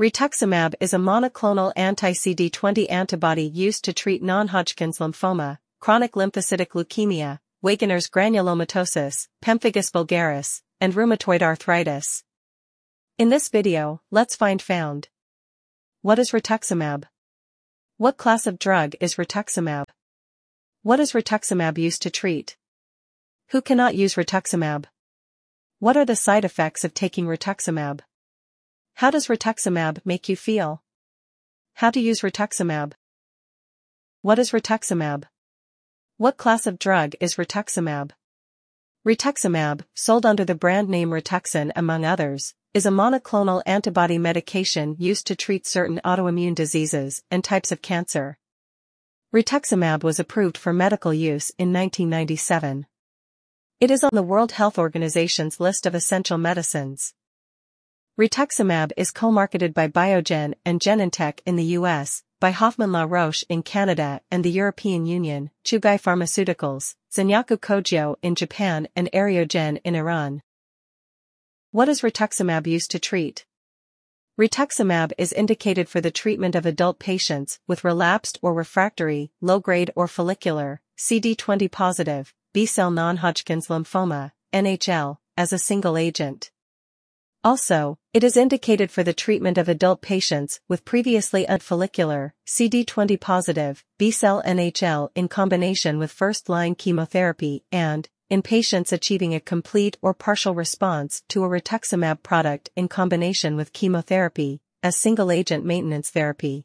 Rituximab is a monoclonal anti-CD20 antibody used to treat non-Hodgkin's lymphoma, chronic lymphocytic leukemia, Wegener's granulomatosis, pemphigus vulgaris, and rheumatoid arthritis. In this video, let's find found. What is rituximab? What class of drug is rituximab? What is rituximab used to treat? Who cannot use rituximab? What are the side effects of taking rituximab? How does rituximab make you feel? How to use rituximab? What is rituximab? What class of drug is rituximab? Rituximab, sold under the brand name Rituxan among others, is a monoclonal antibody medication used to treat certain autoimmune diseases and types of cancer. Rituximab was approved for medical use in 1997. It is on the World Health Organization's list of essential medicines. Rituximab is co-marketed by Biogen and Genentech in the US, by Hoffmann La Roche in Canada and the European Union, Chugai Pharmaceuticals, Zenyaku Kogyo in Japan and AryoGen in Iran. What is rituximab used to treat? Rituximab is indicated for the treatment of adult patients with relapsed or refractory, low-grade or follicular, CD20 positive, B-cell non-Hodgkin's lymphoma, NHL, as a single agent. Also, it is indicated for the treatment of adult patients with previously unfollicular, CD20 positive, B-cell NHL in combination with first-line chemotherapy and, in patients achieving a complete or partial response to a rituximab product in combination with chemotherapy, as single-agent maintenance therapy.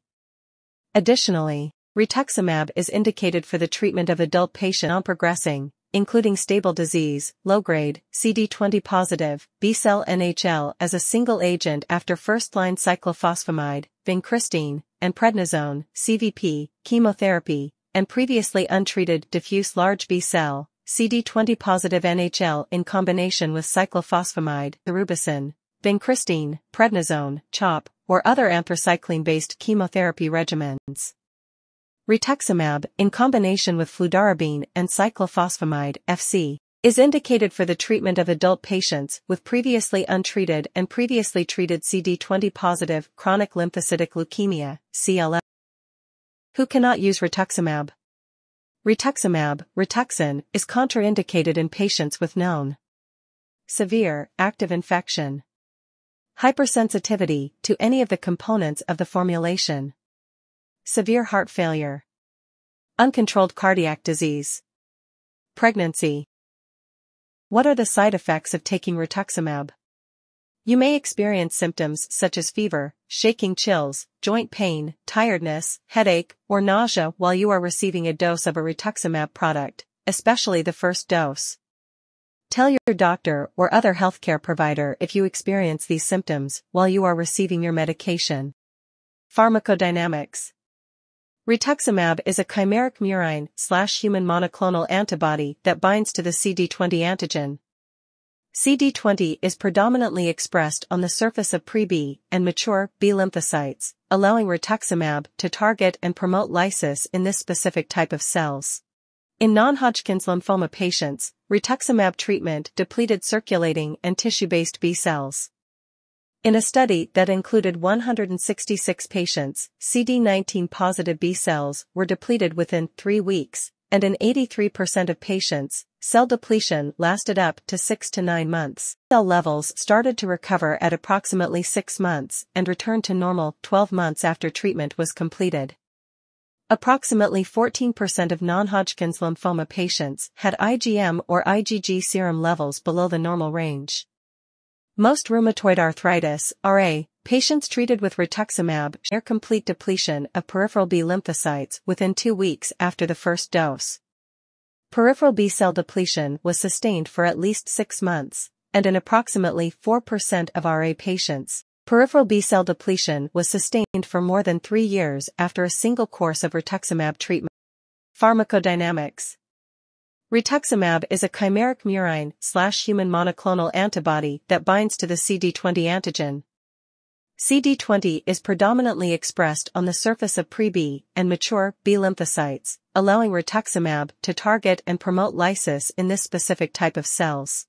Additionally, rituximab is indicated for the treatment of adult patients non-progressing, including stable disease, low-grade, CD20 positive, B-cell NHL as a single agent after first-line cyclophosphamide, vincristine, and prednisone, CVP, chemotherapy, and previously untreated diffuse large B-cell, CD20 positive NHL in combination with cyclophosphamide, berubicin, vincristine, prednisone, CHOP, or other anthracycline-based chemotherapy regimens. Rituximab, in combination with fludarabine and cyclophosphamide FC, is indicated for the treatment of adult patients with previously untreated and previously treated CD20-positive chronic lymphocytic leukemia, CLL. Who cannot use rituximab? Rituximab, Rituxan, is contraindicated in patients with known severe, active infection, hypersensitivity to any of the components of the formulation, severe heart failure, uncontrolled cardiac disease, pregnancy. What are the side effects of taking rituximab? You may experience symptoms such as fever, shaking chills, joint pain, tiredness, headache, or nausea while you are receiving a dose of a rituximab product, especially the first dose. Tell your doctor or other healthcare provider if you experience these symptoms while you are receiving your medication. Pharmacodynamics Rituximab is a chimeric murine slash human monoclonal antibody that binds to the CD20 antigen. CD20 is predominantly expressed on the surface of pre-B and mature B lymphocytes, allowing rituximab to target and promote lysis in this specific type of cells. In non-Hodgkin's lymphoma patients, rituximab treatment depleted circulating and tissue-based B cells. In a study that included 166 patients, CD19 positive B cells were depleted within three weeks, and in 83% of patients, cell depletion lasted up to 6 to 9 months. Cell levels started to recover at approximately 6 months and returned to normal 12 months after treatment was completed. Approximately 14% of non-Hodgkin's lymphoma patients had IgM or IgG serum levels below the normal range. Most rheumatoid arthritis, RA, patients treated with rituximab share complete depletion of peripheral B lymphocytes within two weeks after the first dose. Peripheral B cell depletion was sustained for at least six months, and in approximately 4% of RA patients, peripheral B cell depletion was sustained for more than three years after a single course of rituximab treatment. Pharmacodynamics Rituximab is a chimeric murine slash human monoclonal antibody that binds to the CD20 antigen. CD20 is predominantly expressed on the surface of pre-B and mature B lymphocytes, allowing rituximab to target and promote lysis in this specific type of cells.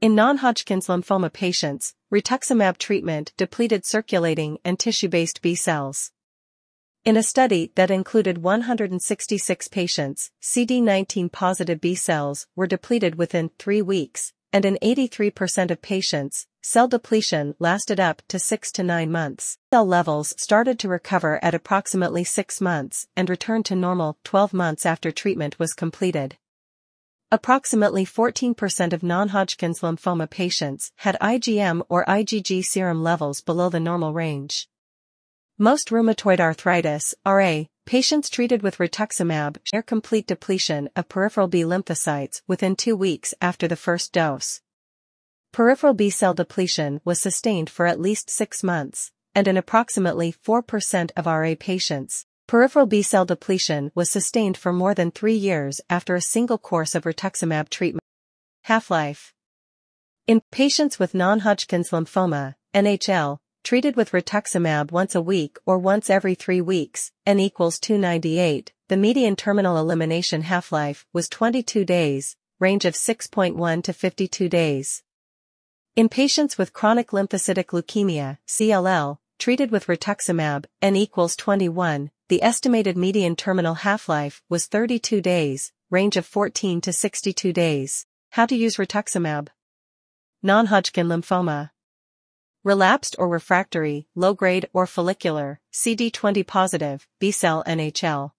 In non-Hodgkin's lymphoma patients, rituximab treatment depleted circulating and tissue-based B cells. In a study that included 166 patients, CD19 positive B cells were depleted within three weeks, and in 83% of patients, cell depletion lasted up to 6 to 9 months. Cell levels started to recover at approximately 6 months and returned to normal 12 months after treatment was completed. Approximately 14% of non-Hodgkin's lymphoma patients had IgM or IgG serum levels below the normal range. Most rheumatoid arthritis, RA, patients treated with rituximab share complete depletion of peripheral B lymphocytes within two weeks after the first dose. Peripheral B cell depletion was sustained for at least six months, and in approximately 4% of RA patients, peripheral B cell depletion was sustained for more than three years after a single course of rituximab treatment. Half-life In patients with non-Hodgkin's lymphoma, NHL, treated with rituximab once a week or once every three weeks, n equals 298, the median terminal elimination half-life was 22 days, range of 6.1 to 52 days. In patients with chronic lymphocytic leukemia, CLL, treated with rituximab, n equals 21, the estimated median terminal half-life was 32 days, range of 14 to 62 days. How to use rituximab? Non-Hodgkin lymphoma relapsed or refractory, low-grade or follicular, CD20 positive, B-cell NHL.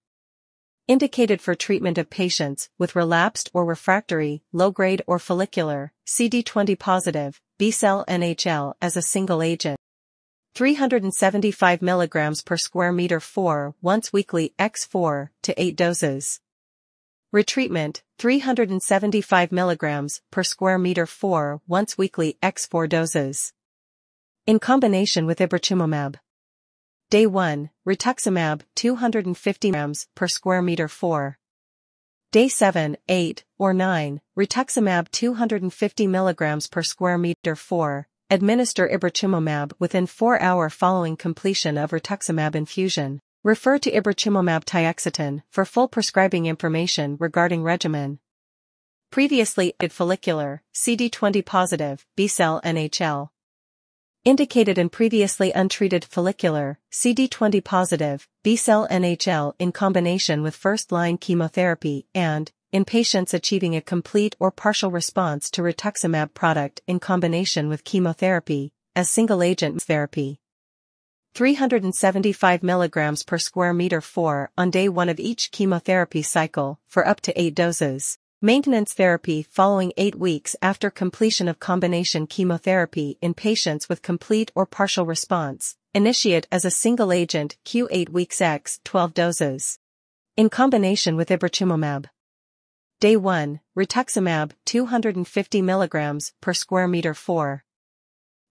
Indicated for treatment of patients with relapsed or refractory, low-grade or follicular, CD20 positive, B-cell NHL as a single agent. 375 mg per square meter 4 once weekly x 4 to 8 doses. Retreatment, 375 mg per square meter 4 once weekly x 4 doses. In combination with ibritumomab. Day 1, rituximab 250 mg per square meter 4. Day 7, 8, or 9, rituximab 250 mg per square meter 4. Administer ibritumomab within 4 hour following completion of rituximab infusion. Refer to ibritumomab tiuxetan for full prescribing information regarding regimen. Previously, follicular, CD20 positive, B-cell NHL indicated in previously untreated follicular, CD20 positive, B-cell NHL in combination with first-line chemotherapy and, in patients achieving a complete or partial response to rituximab product in combination with chemotherapy, as single-agent therapy. 375 mg per square meter 4 on day 1 of each chemotherapy cycle for up to 8 doses. Maintenance therapy following 8 weeks after completion of combination chemotherapy in patients with complete or partial response, initiate as a single agent Q8 weeks x 12 doses. In combination with ibritumomab. Day 1, rituximab 250 mg per square meter 4.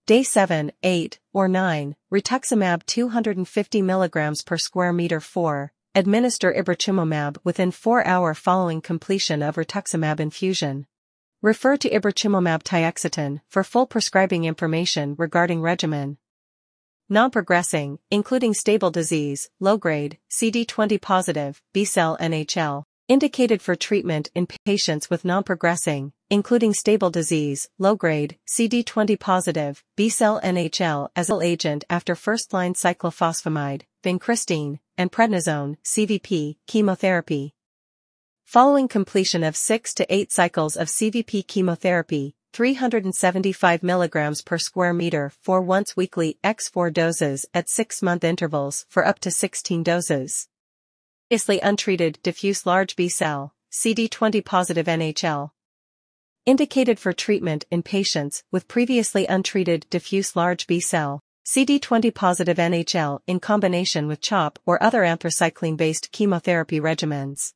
Day 7, 8, or 9, rituximab 250 mg per square meter 4, Administer ibritumomab within 4 hour following completion of rituximab infusion. Refer to ibritumomab tiuxetan for full prescribing information regarding regimen. Non-progressing, including stable disease, low-grade, CD20 positive, B-cell NHL, indicated for treatment in patients with non-progressing, including stable disease, low-grade, CD20 positive, B-cell NHL as an agent after first-line cyclophosphamide, vincristine, and prednisone, CVP, chemotherapy. Following completion of 6 to 8 cycles of CVP chemotherapy, 375 mg per square meter for once weekly X4 doses at 6-month intervals for up to 16 doses. Previously untreated diffuse large B-cell, CD20 positive NHL. Indicated for treatment in patients with previously untreated diffuse large B-cell, CD20 positive NHL in combination with CHOP or other anthracycline-based chemotherapy regimens.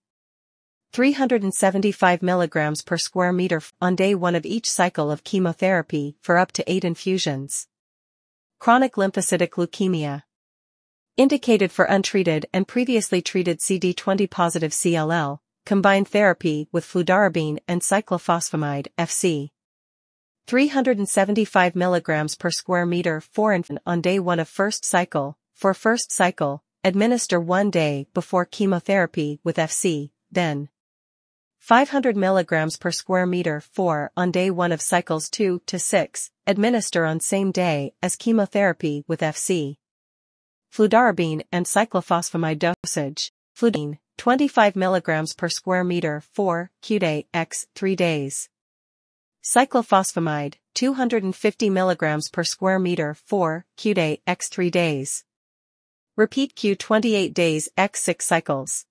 375 mg per square meter on day 1 of each cycle of chemotherapy for up to 8 infusions. Chronic lymphocytic leukemia. Indicated for untreated and previously treated CD20 positive CLL, combined therapy with fludarabine and cyclophosphamide FC. 375 mg per square meter for on day 1 of first cycle, for first cycle, administer one day before chemotherapy with FC, then 500 mg per square meter 4 on day 1 of cycles 2 to 6, administer on same day as chemotherapy with FC. Fludarabine and cyclophosphamide dosage. Fludarabine, 25 mg per square meter 4 q-day x 3 days. Cyclophosphamide, 250 mg per square meter 4 q-day x 3 days. Repeat q 28 days x 6 cycles.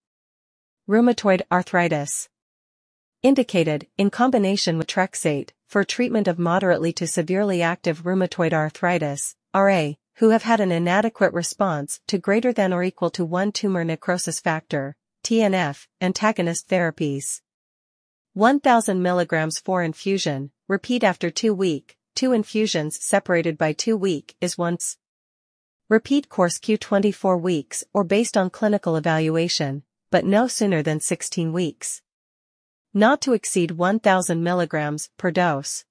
Rheumatoid arthritis. Indicated, in combination with Trexate, for treatment of moderately to severely active rheumatoid arthritis, RA, who have had an inadequate response to greater than or equal to 1 tumor necrosis factor, TNF, antagonist therapies. 1000 mg for infusion, repeat after 2 week, 2 infusions separated by 2 week is once. Repeat course Q 24 weeks or based on clinical evaluation, but no sooner than 16 weeks. Not to exceed 1000 mg per dose.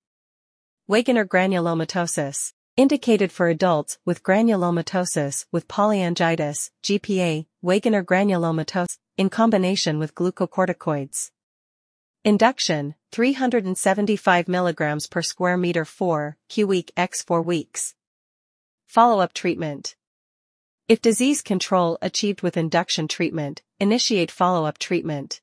Wegener granulomatosis. Indicated for adults with granulomatosis with polyangiitis, GPA, Wegener granulomatosis, in combination with glucocorticoids. Induction, 375 mg per square meter 4, q week x 4 weeks. Follow-up treatment. If disease control achieved with induction treatment, initiate follow-up treatment.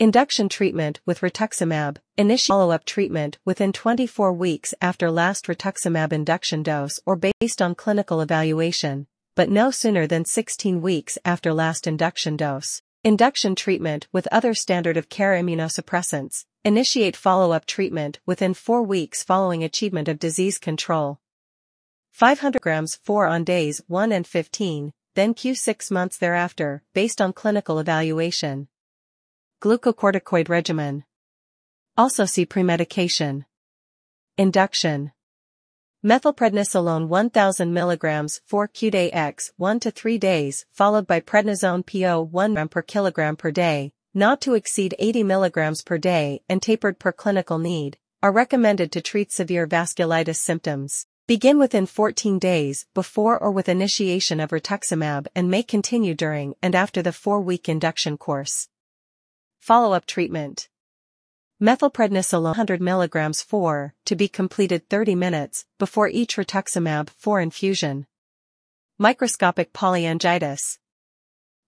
Induction treatment with rituximab, initial follow-up treatment within 24 weeks after last rituximab induction dose or based on clinical evaluation, but no sooner than 16 weeks after last induction dose. Induction treatment with other standard of care immunosuppressants, initiate follow-up treatment within 4 weeks following achievement of disease control. 500 grams 4 on days 1 and 15, then Q 6 months thereafter, based on clinical evaluation. Glucocorticoid regimen. Also see premedication. Induction. Methylprednisolone 1000 mg 4 q-day x 1 to 3 days followed by prednisone PO 1 gram per kilogram per day, not to exceed 80 mg per day and tapered per clinical need, are recommended to treat severe vasculitis symptoms. Begin within 14 days before or with initiation of rituximab and may continue during and after the 4-week induction course. Follow-up treatment. Methylprednisolone 100 mg 4 to be completed 30 minutes before each rituximab 4 infusion. Microscopic polyangiitis.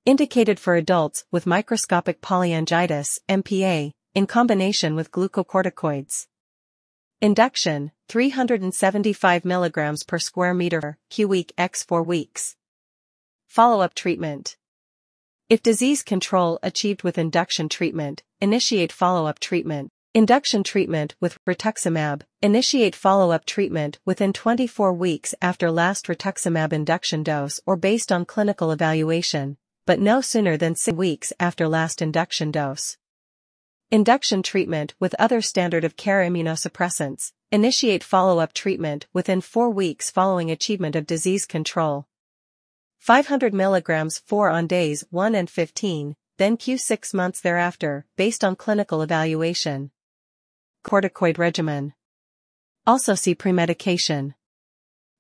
Indicated for adults with microscopic polyangiitis MPA in combination with glucocorticoids. Induction 375 mg per square meter q week x 4 weeks. Follow-up treatment. If disease control achieved with induction treatment, initiate follow-up treatment. Induction treatment with rituximab, initiate follow-up treatment within 24 weeks after last rituximab induction dose or based on clinical evaluation, but no sooner than 6 weeks after last induction dose. Induction treatment with other standard of care immunosuppressants, initiate follow-up treatment within 4 weeks following achievement of disease control. 500 mg 4 on days 1 and 15, then Q 6 months thereafter, based on clinical evaluation. Corticoid regimen. Also see premedication.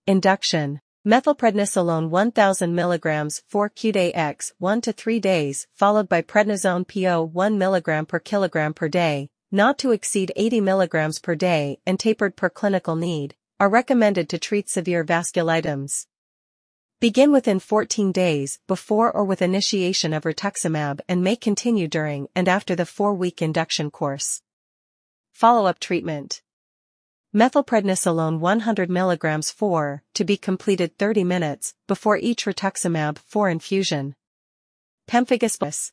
Induction. Methylprednisolone 1000 mg 4 q-day x 1 to 3 days, followed by prednisone PO 1 mg per kilogram per day, not to exceed 80 mg per day and tapered per clinical need, are recommended to treat severe vasculitis. Begin within 14 days before or with initiation of rituximab and may continue during and after the 4-week induction course. Follow-up treatment. Methylprednisolone 100 mg 4 to be completed 30 minutes before each rituximab 4 infusion. Pemphigus.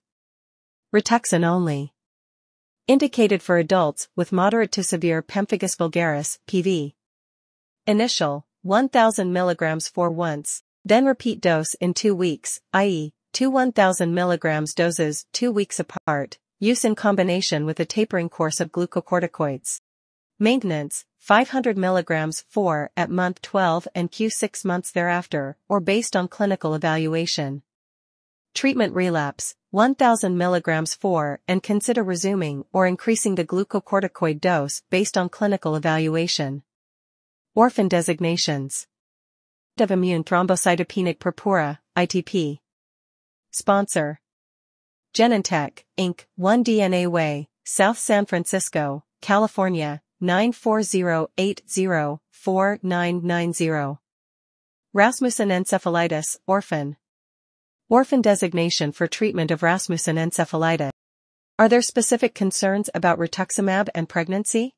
Rituxan only. Indicated for adults with moderate to severe pemphigus vulgaris (PV). Initial 1000 mg for once then repeat dose in 2 weeks, i.e., two 1000 mg doses 2 weeks apart, use in combination with a tapering course of glucocorticoids. Maintenance, 500 mg 4 at month 12 and Q6 months thereafter, or based on clinical evaluation. Treatment relapse, 1000 mg 4 and consider resuming or increasing the glucocorticoid dose based on clinical evaluation. Orphan designations of immune thrombocytopenic purpura, ITP. Sponsor. Genentech, Inc., 1DNA Way, South San Francisco, California, 940804990. Rasmussen encephalitis, orphan. Orphan designation for treatment of Rasmussen encephalitis. Are there specific concerns about rituximab and pregnancy?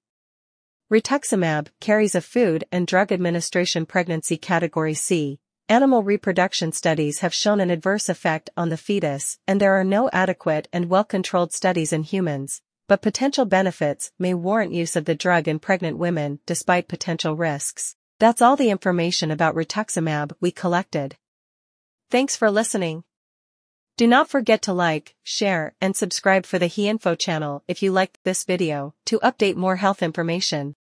Rituximab carries a Food and Drug Administration pregnancy category C. Animal reproduction studies have shown an adverse effect on the fetus, and there are no adequate and well-controlled studies in humans, but potential benefits may warrant use of the drug in pregnant women despite potential risks. That's all the information about rituximab we collected. Thanks for listening. Do not forget to like, share, and subscribe for the HeInfo channel if you liked this video to update more health information.